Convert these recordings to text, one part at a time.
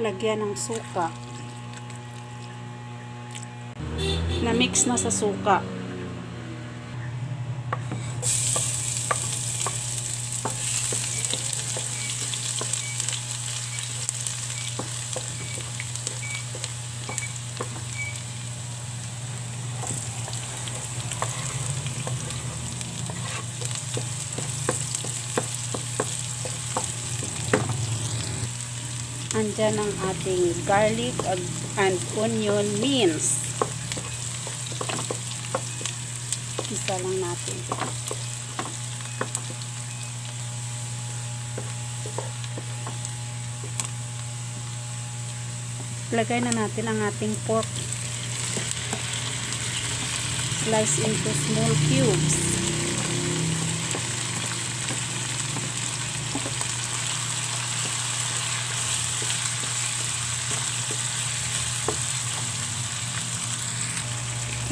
lagyan ng suka. Na-mix na sa suka. Andyan ang ating garlic and onion mince. Isa lang natin. Lagay na natin ang ating pork. Slice into small cubes.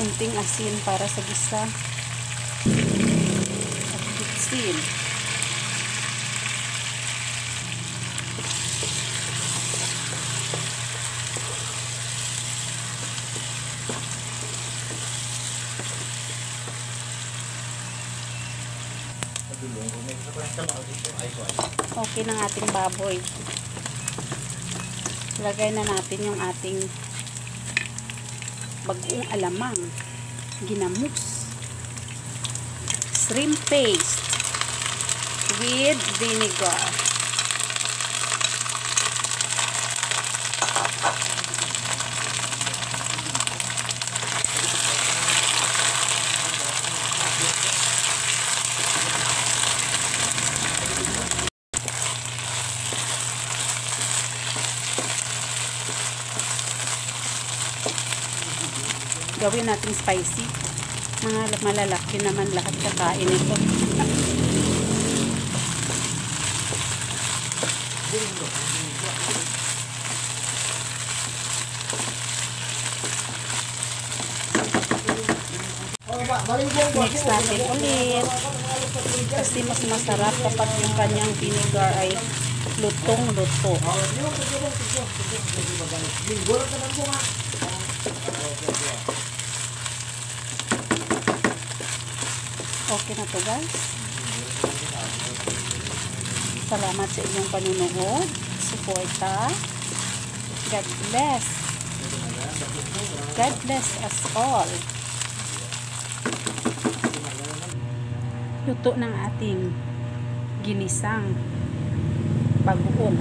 Kunting asin para sa gisa. At bitsin. Okay ng ating baboy. Lagay na natin yung ating bagong alamang. Ginamos shrimp paste. With vinegar gawin natin spicy. Mga malalaki naman lahat kakain ito mix natin ulit. Kasi mas masarap kapag yung kanyang vinegar ay lutong luto okay na to guys. Salamat sa inyong panunood. Suporta. God bless. God bless us all. Luto ng ating ginisang bagoong